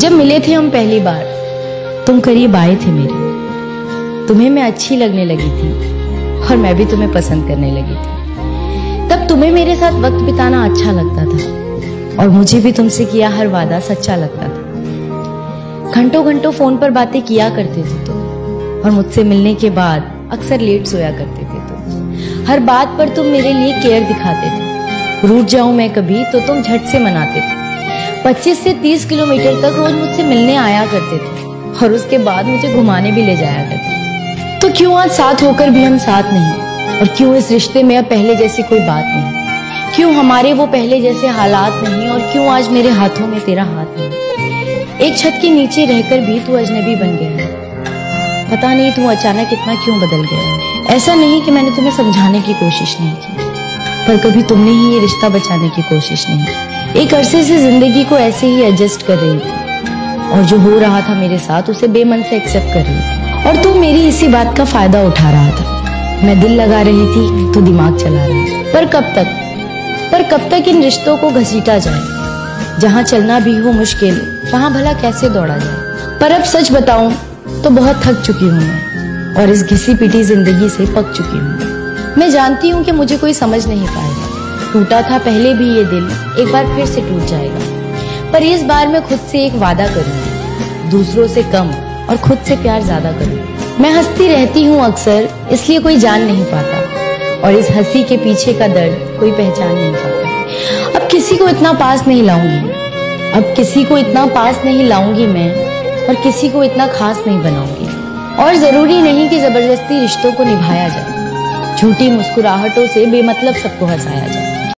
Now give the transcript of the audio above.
जब मिले थे हम पहली बार, तुम करीब आए थे मेरे। तुम्हें मैं अच्छी लगने लगी थी और मैं भी तुम्हें पसंद करने लगी थी। तब तुम्हें मेरे साथ वक्त बिताना अच्छा लगता था और मुझे भी तुमसे किया हर वादा सच्चा लगता था। घंटों घंटों फ़ोन पर बातें किया करते थे तुम और मुझसे मिलने के बाद अक्सर लेट सोया करते थे तुम। हर बात पर तुम मेरे लिए केयर दिखाते थे। रूठ जाऊँ मैं कभी तो तुम झट से मनाते थे। 25 से 30 किलोमीटर तक रोज मुझसे मिलने आया करते थे और उसके बाद मुझे घुमाने भी ले जाया करते तो क्यों आज साथ होकर भी हम साथ नहीं और क्यों इस रिश्ते में अब पहले जैसी कोई बात नहीं? क्यों हमारे वो पहले जैसे हालात नहीं और क्यों आज मेरे हाथों में तेरा हाथ नहीं? एक छत के नीचे रहकर भी तू अजनबी बन गया पता नहीं तू अचानक इतना क्यों बदल गया ऐसा नहीं कि मैंने तुम्हें समझाने की कोशिश नहीं की, पर कभी तुमने ही ये रिश्ता बचाने की कोशिश नहीं की। एक अरसे से ज़िंदगी को ऐसे ही एडजस्ट कर रही थी। और जो हो रहा था मेरे साथ, उसे बेमन से एक्सेप्ट कर रही थी। और तू मेरी इसी बात का फ़ायदा उठा रहा था। मैं दिल लगा रही थी तो दिमाग चला रहा पर कब तक? पर कब तक इन रिश्तों को घसीटा जाए? जहाँ चलना भी हो मुश्किल, वहाँ भला कैसे दौड़ा जाए? पर अब सच बताऊँ तो बहुत थक चुकी हूँ मैं। और इस घिसी पिटी ज़िंदगी से पक चुकी हूँ। मैं जानती हूँ कि मुझे कोई समझ नहीं पाएगा। टूटा था पहले भी ये दिल एक बार फिर से टूट जाएगा। पर इस बार मैं खुद से एक वादा करूँगी, दूसरों से कम और खुद से प्यार ज़्यादा करूँगी। मैं हंसती रहती हूँ अक्सर, इसलिए कोई जान नहीं पाता। और इस हँसी के पीछे का दर्द कोई पहचान नहीं पाता। अब किसी को इतना पास नहीं लाऊँगी, अब किसी को इतना पास नहीं लाऊँगी मैं, और किसी को इतना खास नहीं बनाऊँगी। और ज़रूरी नहीं कि ज़बरदस्ती रिश्तों को निभाया जाए। झूठी मुस्कुराहटों से बेमतलब सबको हंसाया जाए।